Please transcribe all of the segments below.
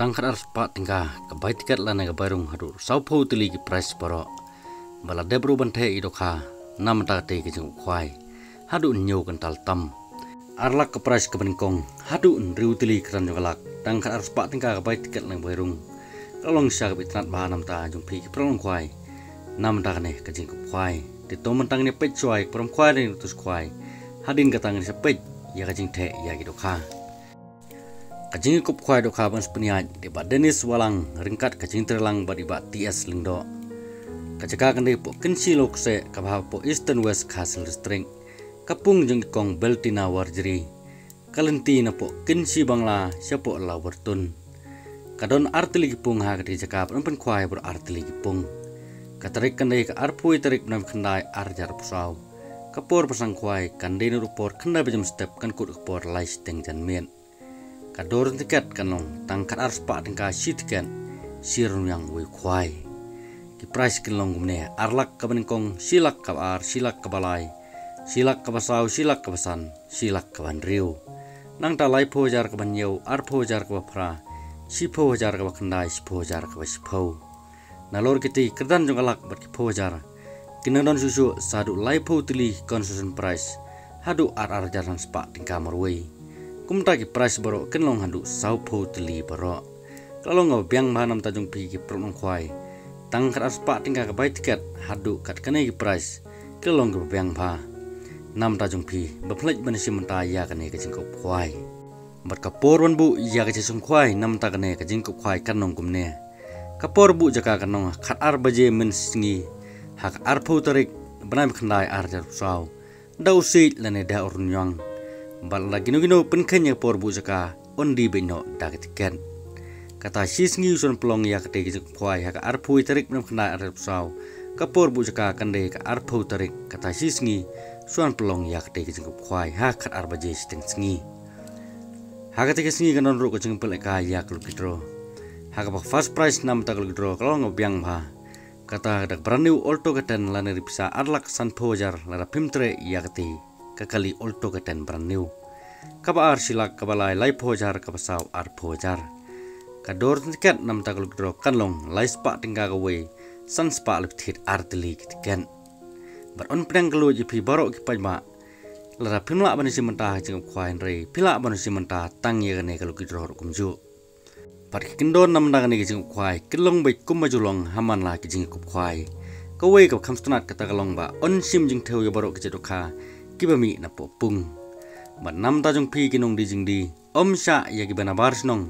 tangkat ar spa tingka kabai tiket lana ga barung hadu saupo tili ki price paro bala debru bante idoka nam ta te ki jung kwai hadu nyo kan tal tam. Arlak ke price ke beningkong hadu riu tili kran jung alak tangkat ar spa tingka kabai tiket lana barung kalong sya ka bitrat ba nam ta jung pi ki prong kwai nam ta ne ka jing kwai ti mentang ne pet chwai prom kwai ne tus kwai hadin ka tang ne sepet ya ka jing the ya ki doka Kajing kup kwai do kaban speniaj di ba Dennis walang ringkat kajing terlang ba di ba TS lingdo. Kajaka kan di po kensi lok se kabha po Eastern West Castle District. Kapung jeng kong Beltina warjeri. Kalenti na po kensi bangla siya po la wartun. Kadon artili kipung ha kati jakap pen kwai bro artili kipung. Katarik kan ka arpui tarik nam kandai arjar pusaw. Kapor pasang kwai kan dini rupor kandai bejam step kan kut kapor lai steng jan mien kador tiket kanong tangkat ars pak tingka si tiket sirun yang wei kwai ki price kinlong gumne arlak kabeningkong silak kabar silak kabalai silak kabasau silak kabasan silak kaban riu nang ta lai pho jar kaban ar pho jar ka phra si pho jar ka khandai si pho jar ka si pho nalor kiti kerdan jong alak bat ki pho jar. Kinadon susu sadu lai pho tili concession price hadu ar ar jaran spa tingka marwei kumta ki price baro ken long handu sau po tili baro kalau ngau biang manam tajung pi ki prong khwai tang khat aspa tingka ka bai tiket hadu kat kane ki price ke long ka biang pha nam tajung pi ba phlaj ban si manta ya kane ka jing ko khwai bat ka por bu ya ka sung khwai nam ta kane ka jing ko khwai kan nong kum ne. Ka por bu jaka kan nong khat ar baje min singi. Hak ar phu tarik banai khandai ar jar sau dau si lane da yang bal gino gino penkenya por bu jaka ondi beno dagetiken kata sisngi usun pelong ya kete gizuk puai haka arpu tarik nam kena arep saw kapor bu jaka kande ka arpu tarik kata sisngi suan pelong ya kete gizuk puai haka arba je siteng sngi. Haka teke sngi kanon ro kucing peleka ya kelu kidro haka bak fast price nam ta kelu kidro kalau ngobiang ba kata dak brand olto keten lana ripsa arlak san pojar lara pimtre ya kete kakali olto keten brand new kaba ar silak kabalai lai pojar kabasau ar pojar kador tiket nam takul dro kanlong lai spa tingga gawe san spa lip thit ar tili tiken bar on preng kalu jipi baro ki lara si mentah jeng kwain rei pila bani si mentah tang ye gane kalu kidro kumju par kindo nam dang ni jeng kwai kilong bai kum majulong haman la ki jeng kup kwai kawe ka kamstunat kata kalong ba on sim jeng theu ye baro ki jedoka kibami na po pung ba nam ta jong pi kinong di jing di om sha ya ki bana bar snong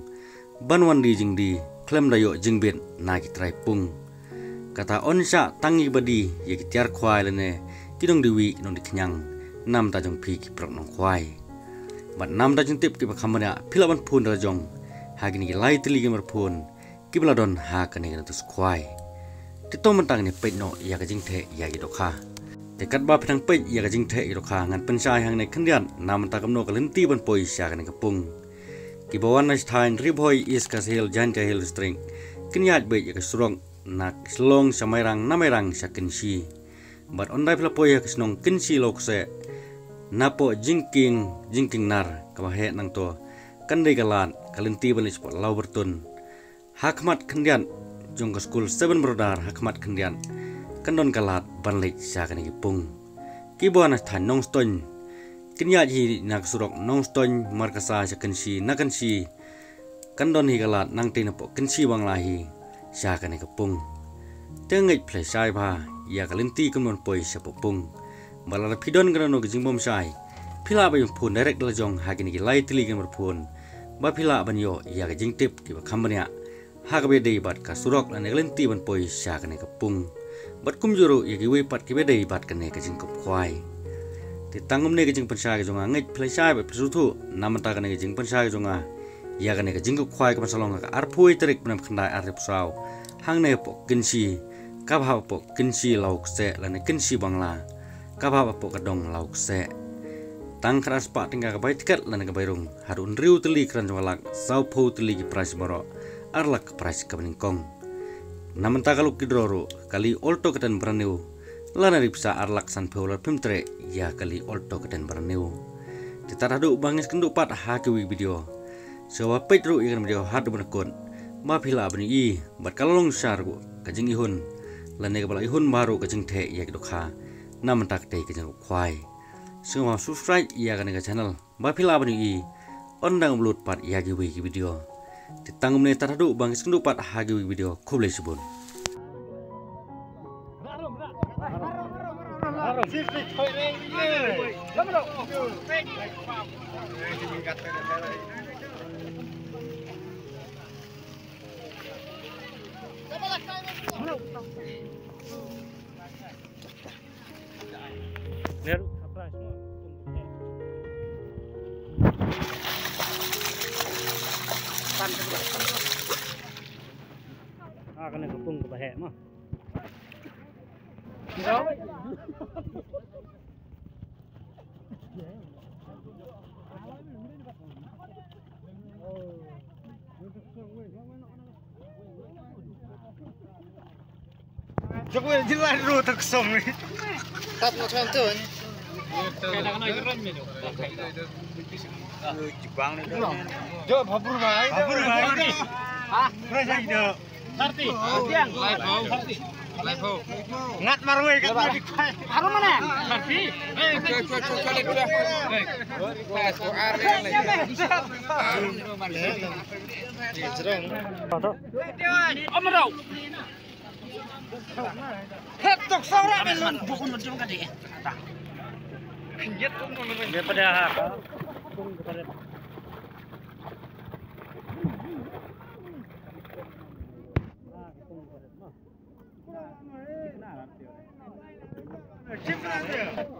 banwan di jing di klem da yo jing bet na ki trai pung kata on sha tangi badi ya ki tiar khwai le ne kinong di wi kinong di knyang nam ta jong pi ki prok nong khwai ba nam ta jong tip ki ba khamana philaban phun ra jong ha ki ni lai tili ki mar phun ki bla don ha ka ni na tus khwai ti to man tang ni pe no ya ka jing the ya ki do ke kat ba pedang pe ia kajing te iro kha ngan pensai hang ne kendian nam ta kamno ka lenti ban poi sya kan ka pung ki bawan na thain ribhoi is ka sel jan ta hel string. Kinyat be ia ka strong nak slong samairang namerang sakin si bat ondai pla poi ka snong kin si lok se napo jingking jingking nar ka he nang to kandai kalan kalenti ban is pot lau bertun hakmat kendian jong ka school seven brother hakmat kendian kanon kalat ban lek sa kan pung ki bon than nong ston. Kinya ji nak surok nong ston mar sa kan si na kan si kanon higalat nang te na po kan si bang lahi sa kan pung tengai ple sai pa ya kalenti kanon poi sa po pung balala pidon kanon ki jingbom sai. Pila ba yung pun direct la jong hagin ki lai tili kan pun ba pila ban yo ya ka jingtip ki ba kambanya hakabe bat ka surok la neglenti ban poi sa kan pung bat kum juru ya ki we pat ki bedai bat kane ka jing kop khwai ti tangum ne ka jing pansha ka jonga ngai phlai sai ba psu thu nam ta ka ne ka jing pansha ka jonga ya ka ne ka jing kop khwai ka masalong ka ar phui tarik nam khandai ar psau hang ne po kin si ka bha po kin si lauk se la ne kin si bangla ka bha po ka dong lauk se tang khras pa tingga ka bai tiket la ne ka bai rung harun riu teli kran jonga lak sau phu teli ki price baro ar lak price ka kong namanta kalau kidroro kali olto keten braneu lana ripsa arlak san peular pimtre ya kali olto keten braneu titar hadu bangis kendu pat ha ke video. Sewa petru ikan video hadu benakon ma phila bani i bat kalong shar go kajing ihun. Lane bala ihun baru kajing the yak dokha nam tak te kajing khwai suma subscribe iya kan channel. Ma phila bani i ondang blut pat ya gi video titang mene taradu bang sendu pat hagi video kuble subun Lihat Ah, kena kepung ke bahek mah. Jokowi jelas dulu terkesong nih. Tap mo sa tuon. Jepang nih. Jo, babur baik. Babur baik. Ah, berasa ide. Sarti, siang. Ngat marwe kan tadi. Haru mana? Sarti. Eh, Jereng. Om Rau. Hetok sora men. Bukun macam kadi. Daripada apa? kung bukalan. Shift around there.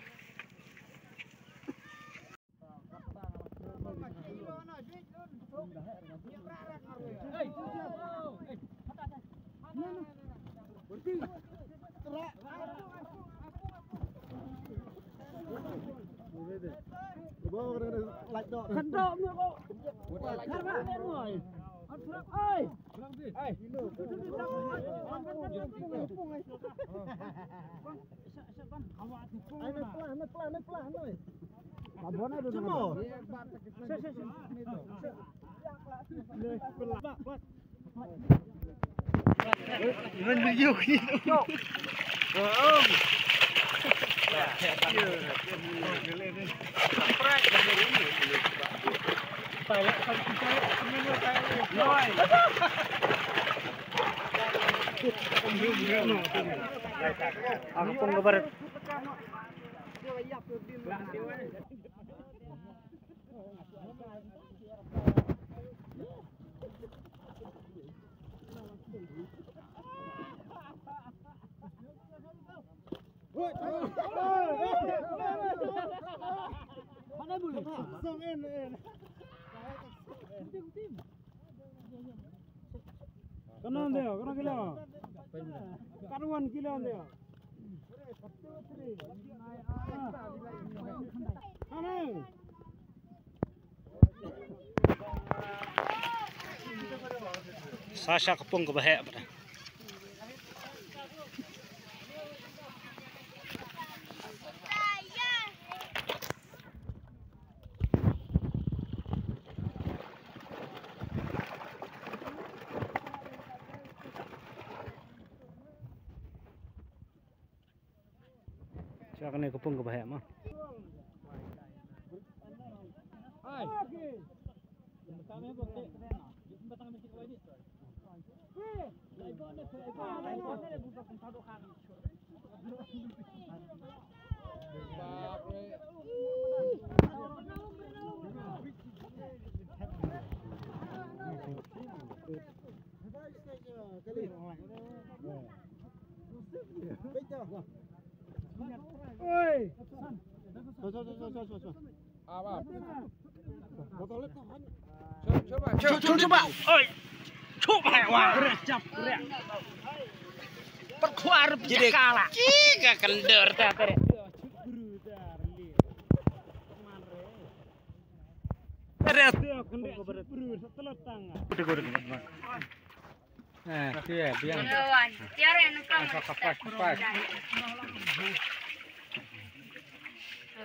lo rồi lạch đọ khẩn độ nữa cô khát quá lên rồi ăn phượng ơi phượng gì ơi Run video. Go. Aku é kebar. Kanan dia, kanan kilo. Karuan kilo dia. Kanan. Sasha kepung ke coba coba coba coba coba coba coba perkuar pecah kalah kiga kendur teater Terus, dia, dia.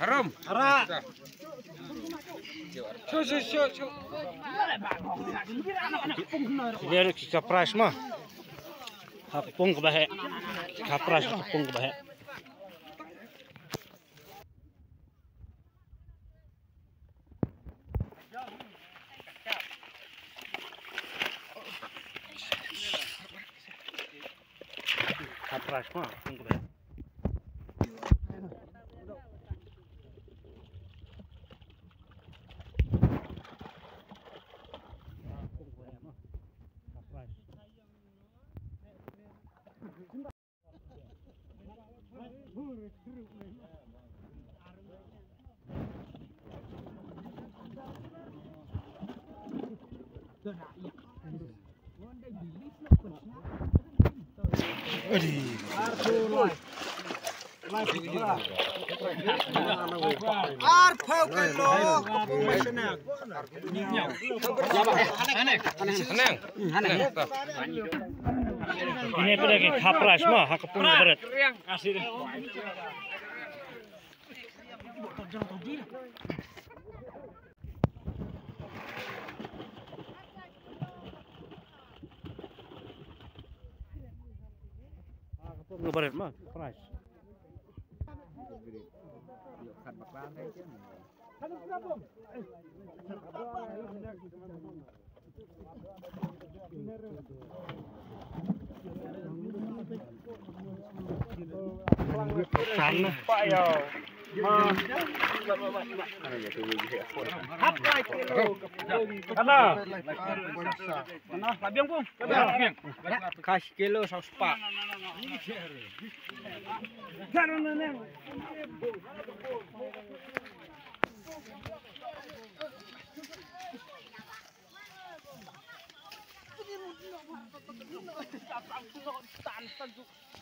Harum. Ara. Şu şu şu şu. Diğer ki kapraşma. Kapung bahe. Kapraş kapung bahe. আর ফৌক লোক কমিশনে হানে হানে হানে হানে Ini pada ke kapras mah, hak berat. Kasih deh. Mah, sáng này Hát cái cái đó, nè. Hãy subscribe cho kênh Ghiền Mì Gõ Để không bỏ lỡ những video hấp dẫn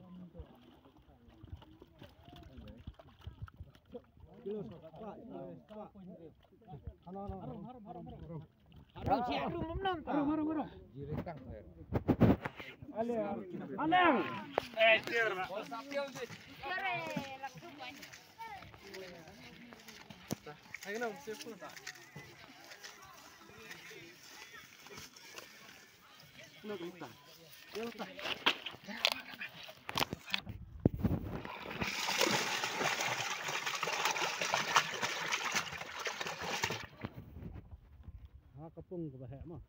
그렇지 하루 못난다 하루 하루 하루 알랑 알랑 에 뛰어라 그래 락두 번 하긴 하면 세프다 나 놓다 여기다 蹦子吧，还嘛。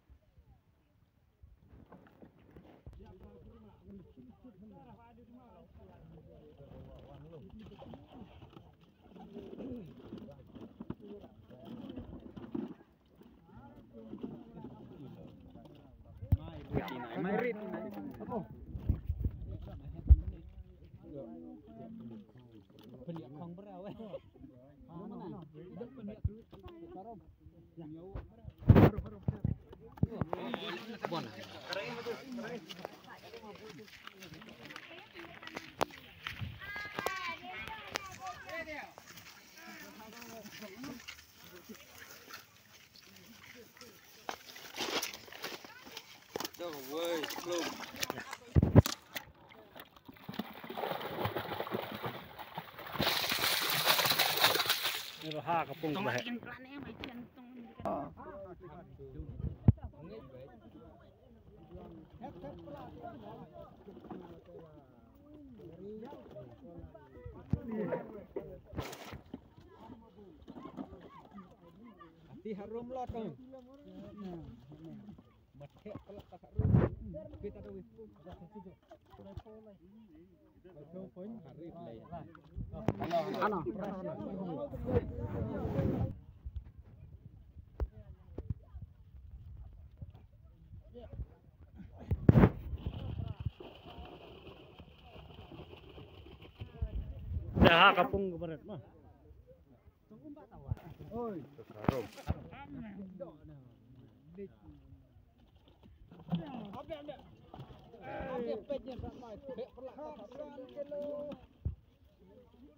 Belum. Ini lah kepung bae. Di harum lot kan. Matkek pelak tak harum. kita tu wis ana Dah kapung keberat mah. Tunggu mbak tawa. Oi. Sekarang.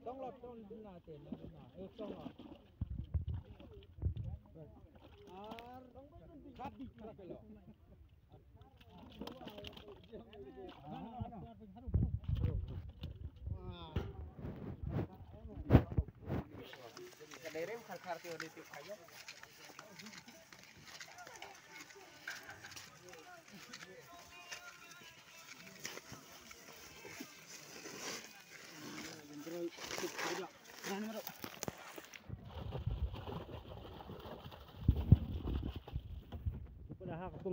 ต้องรอต้นนาเต็นนาเออต้องรอขัดดิขัดไปหรอเดี๋ยวเริ่มขัดขัดเดี๋ยวเดี๋ยวไปยัง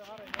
the hurry.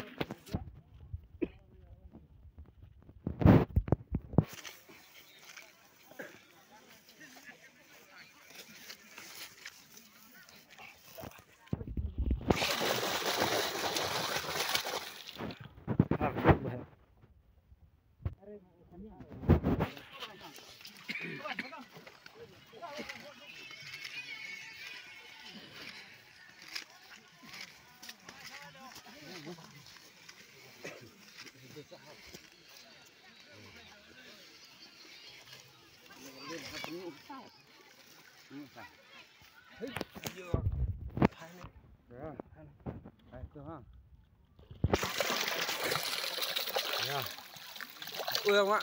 ui không ạ.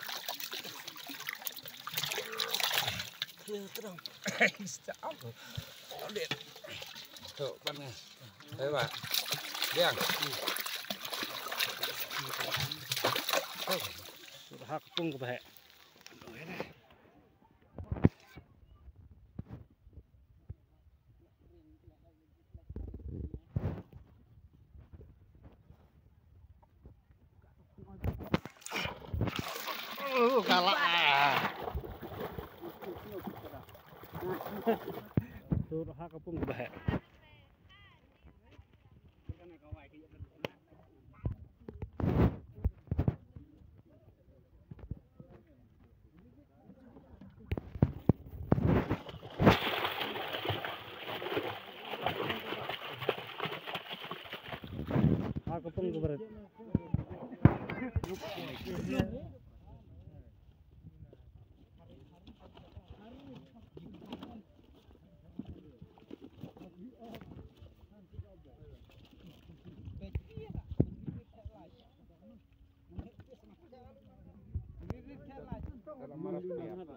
Điện thợ ban ngày đấy bạn đen hạt tung của hệ. Nakapang gubarat. Dalam marah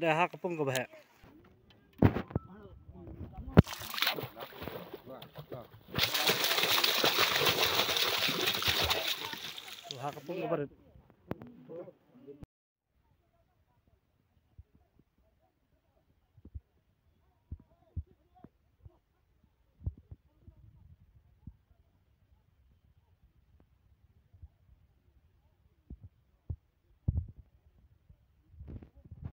Udah kapung ko bahe. Usaha kapung ko balik.